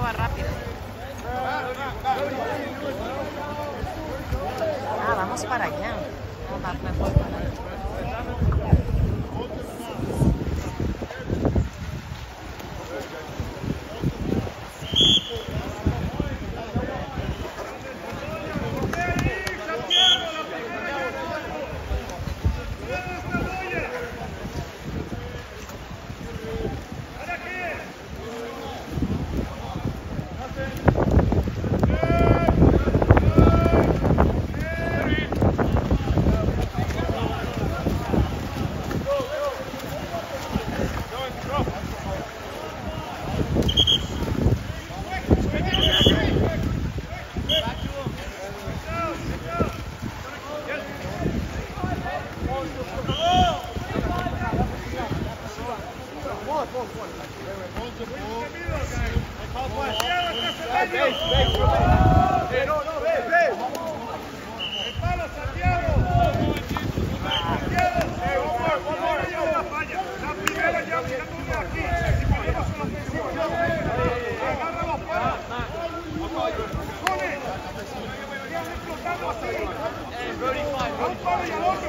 esto va rápido. Ah, vamos para allá. Ah, Hey, Brody, five. I'm sorry, you're